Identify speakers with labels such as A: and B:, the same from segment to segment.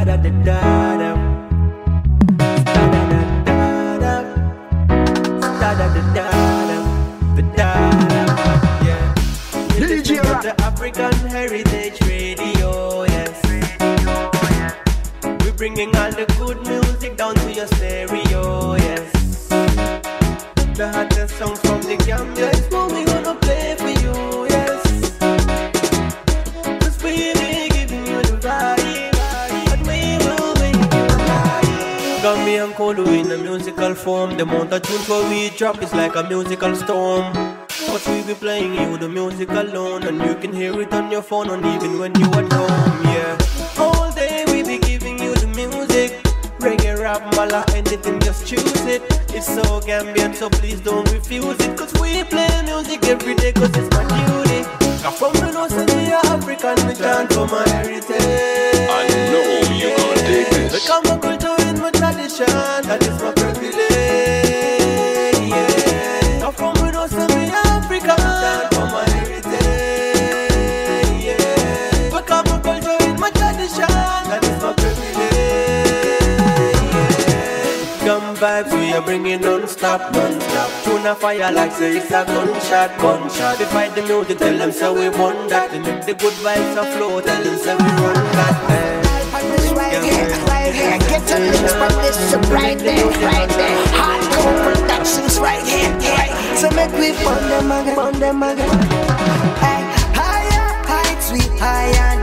A: Da da da da da. Da da da da da. Da da da da da. Da da da. Yeah. You
B: DJ
A: listen to
B: Rock.
A: the African Heritage Radio, yes. We're bringing all the good music down to your stereo, yes. The hottest songs from the Gambia Gambian Kolo in a musical form. The amount of tunes where we drop is like a musical storm. Cause we be playing you the music alone, and you can hear it on your phone, and even when you at home, yeah. All day we be giving you the music. Reggae, rap, mala, anything, just choose it. It's so Gambian, so please don't refuse it. Cause we play music every day, cause it's my duty. From the north the African, we chant for my heritage. Vibes we are bringing non-stop, non-stop Tune a fire like say it's a gunshot, gunshot We fight the music, tell them say we want that We make the good vibes a flow, tell them say we run that eh.
B: here, here. Get your links from this shit right there, right there. Hardcore productions right here, right. So make we fun them again, fun them again. Higher heights, we higher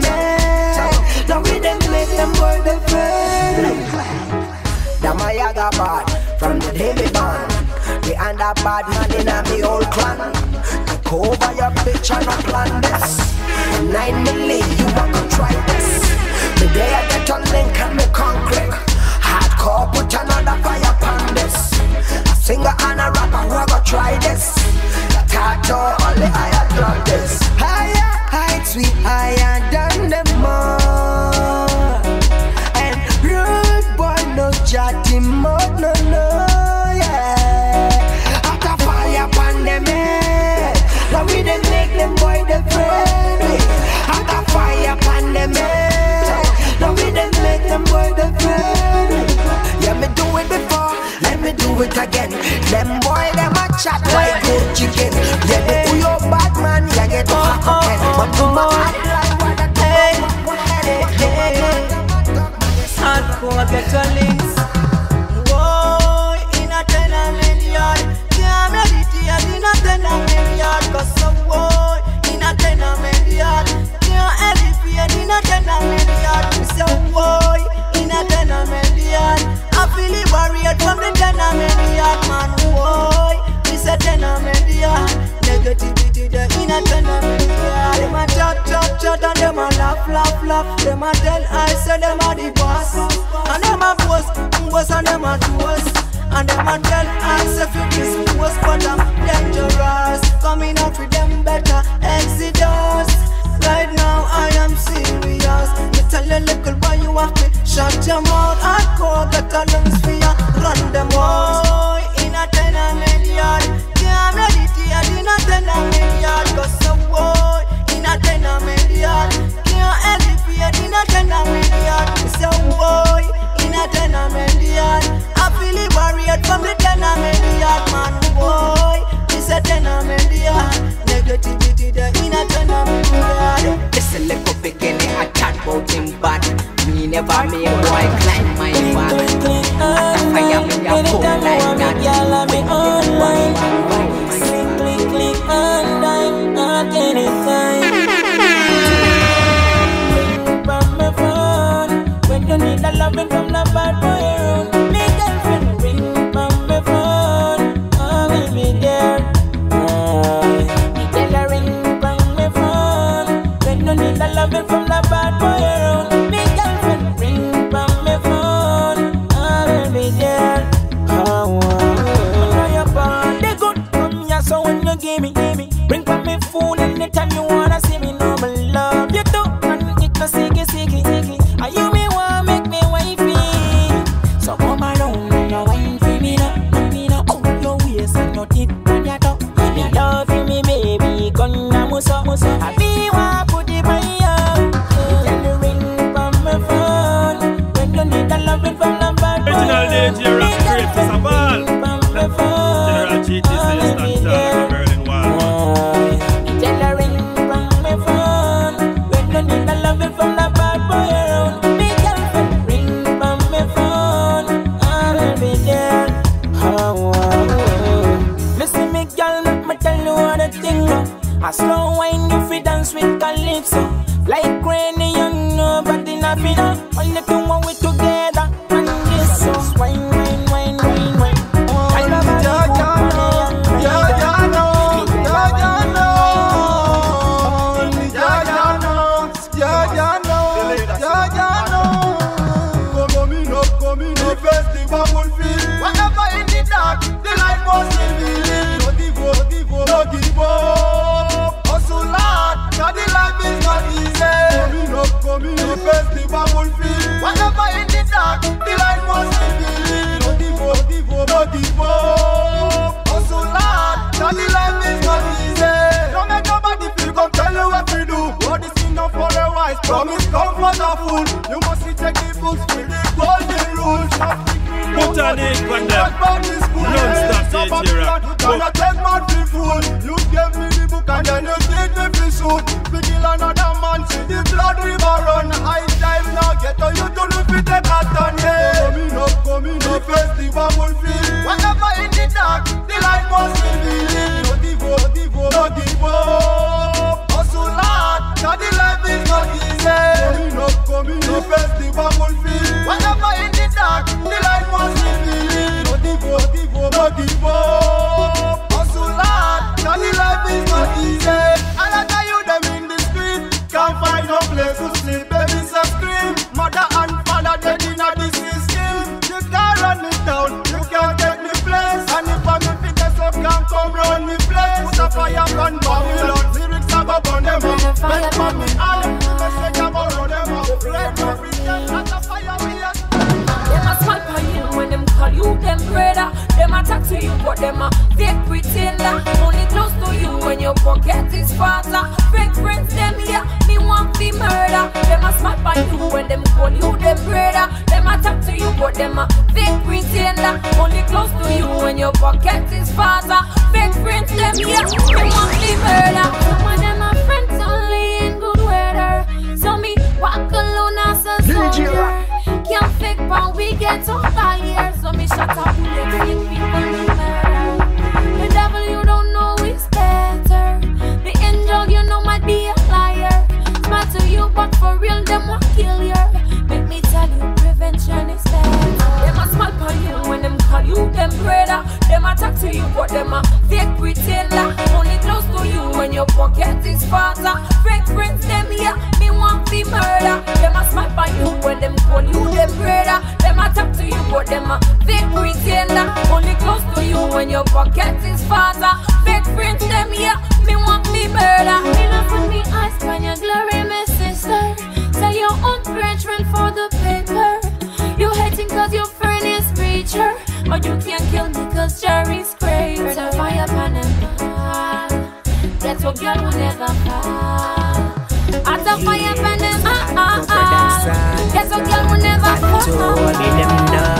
B: them. The Mayaga bad from the day we born. The bad man in a me old clan. Over your bitch and plan this. Nine million, again. But
C: a tell I say fi this post, but I'm dangerous. Coming out with them better exodus. Right now I am serious. You tell a little boy you have to shut your mouth.
D: Give me, bring for me phone anytime you wanna see me. No, me
E: Like
F: the dark, the light must reveal. No give up, give up, no give up. Hustle hard, the life is not easy. Don't make nobody feel come tell you what to do. What is enough for a wise promise come for the fool. You must check the books with the golden rules.
G: Put on it, on. Non-stop DJ
F: Gonna take man for fool. You gave me the book and then you take me for suit. Kill another man, see the blood river run. High time now, get on you to look take a turn, yeah. Coming up, coming up, festival will feel. Whenever in the dark, the light must reveal. No give up, give up, no give up. Hustle hard, 'cause the life is not easy. Coming up, coming up, festival will feel. Whenever in the dark, the light must be reveal. No give up,
C: girl will never fall At a fire them ah ah ah That's what girl will never fall
H: me them know.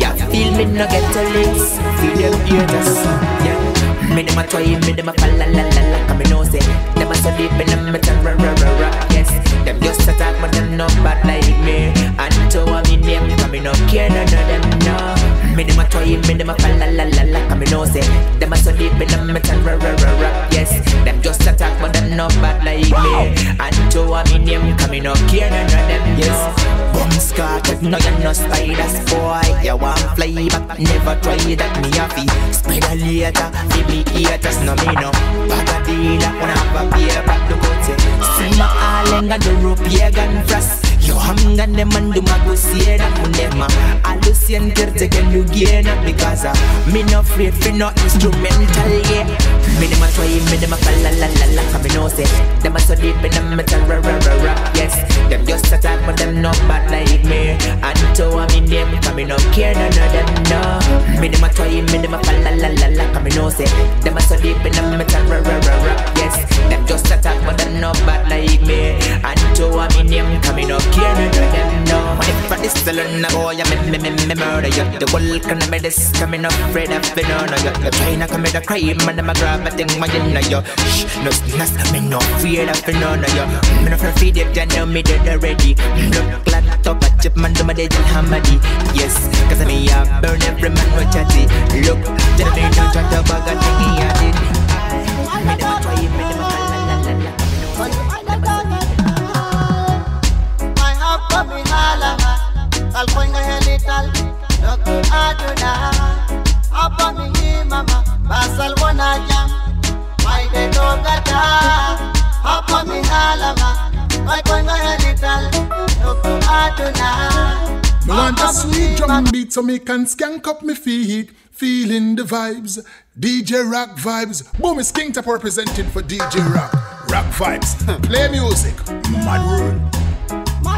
H: Yeah, feel me no get a links. Feel them haters. Yeah. Me dem a try, me dem a fall la la la la. Come me know say them a so deep in them a turn ra ra ra. Yes, them just attack but them not bad like me. And to a me name, come me no care none of them no. Me dem a try, me dem a fall them not bad like me. And to a me name, me no care none of them yes. Bum scar, no you no spiders boy. You want fly back, never try that me a fi. Spider later, give me haters no me no. Bag a dealer, wanna have a beer back go say. See my all and the rope, yeah, gun frost. Yo hamga ne mandu magusiera munema Alusian kirte can you gain up because Me no afraid for no instrumental yeah. Me dem a try me dem a fall la la la la Come know say Dem a so deep in them metal ra ra ra ra Yes. Them just attack but them not bad like me. And to a me name come me no care none of them no Me dem a try me dem a fall la la la la Come know say Dem a so deep in them metal ra ra ra ra Yes. Them just attack but them not bad like me. And to a me name come me no care no When if I this alone boy I me me me me murder you The kind of me this coming up of me no no you You trying to commit a crime and I'm a grab a thing my in you Shh no snas me no of me no no you Me no feed it you know me dead already Look like top a chip man do my dead hamadi Yes cause I me a burn every man with chatty Look tell me no to bag a thing a did Me never try me never la la la la la
I: When you I have come in halama Kal kwenga helital Doku aduna Apa mi mama. Basal wana jam Mai de dogata Apa mi halama Kal kwenga helital. Doku aduna
J: Me want a sweet drum beat so me can skank up me feet. Feeling the vibes, DJ Rock vibes. Boom is King Tap representing for DJ Rock. Rock vibes, play music, mad world.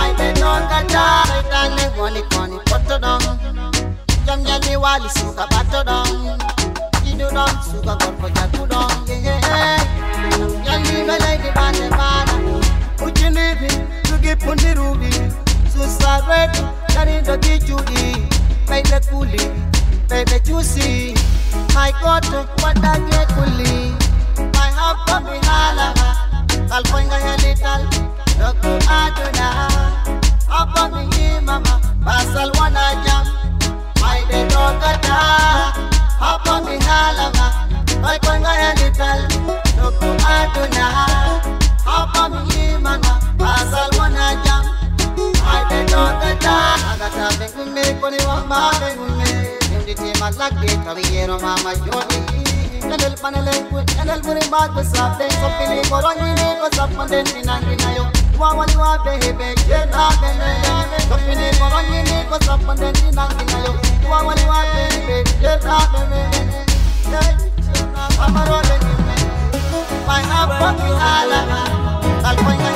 I: aibe donga tare dane woni koni potto ɗon jom jani wali suka ɓatto ɗon jiɗu ɗon suka gorko jatu ɗon jom janniɓe leydi bande bana ucciniɓi sugi pundiruɓi susarreɗi dariɗo di juuɗi ɓeyde kuli ɓeyɓe cuusi hay goto waɗake kuli hay habbo mi haalaa kalkoynga helital Doku aduna Apa mi mama? Basal wana jam Mai de dogata Apa mi halama? Mai kwenga helital Doku aduna Apa mi mama? Basal wana jam Mai de dogata Tinangi na yo Wawali wa behebe Yena bene Sopini koroni ni ko sap manden Tinangi na yo Wawali wa behebe Yena bene Amarole ni me My hapa ki halama Kalpoinga helikan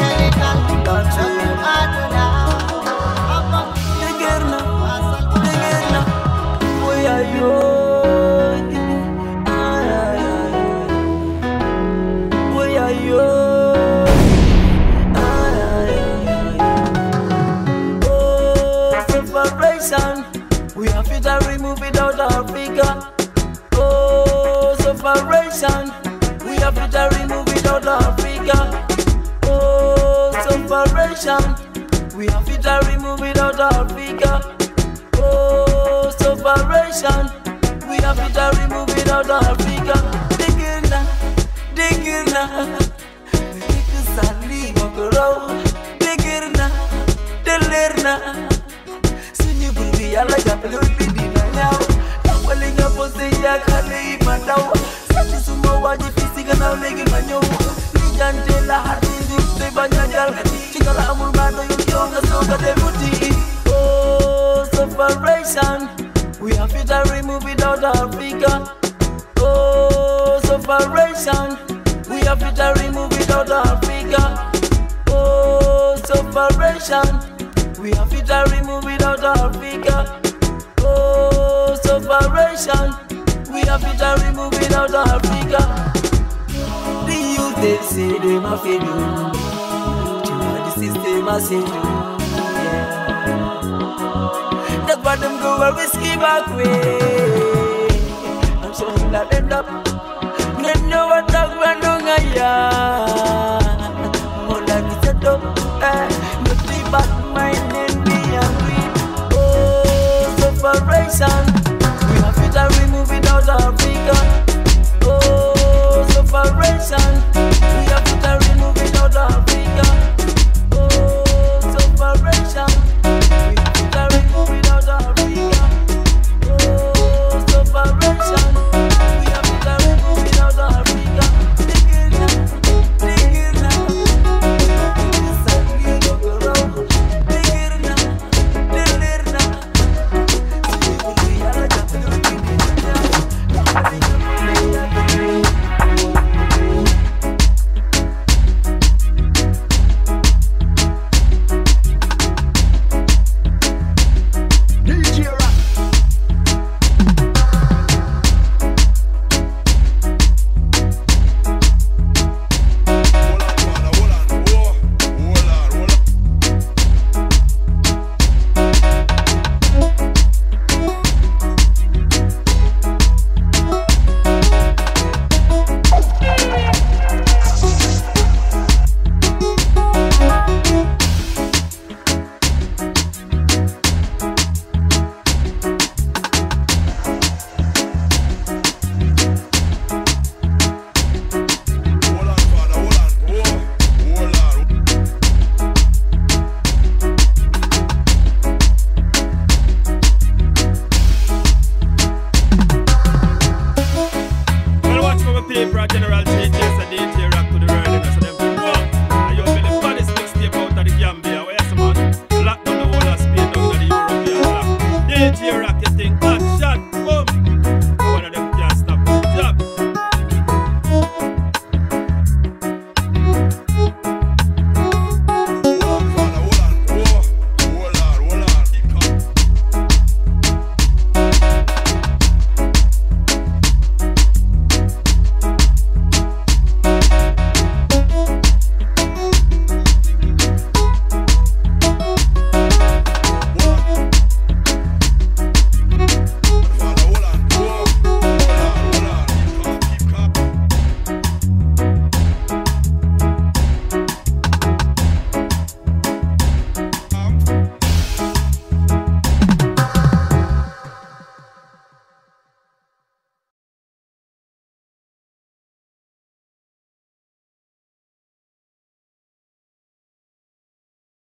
E: fikirna Nikasali makro Degirna Delirna Sunyugul biyala gapalul bidina yaw Kapalinga pose ya kale imataw Sati suma waji fisika na ulegi manyo Nijantela hati dipte banyajal Chikala amul mano yung yonga soga debuti Oh, separation We have it and remove without out of figure. Oh, separation. We have to remove it out of Africa. Oh, separation. We have to remove it out of Africa. Oh, separation. We have to remove it out of Africa. The youth they say they ma feel you. The system I say you. That's why them go a risky back way. I'm showing that end up. Mino watagwa nungaya Mula nisato eh in me and we. Oh, separation. We have to remove it out of Africa Oh, separation. Yes, I did.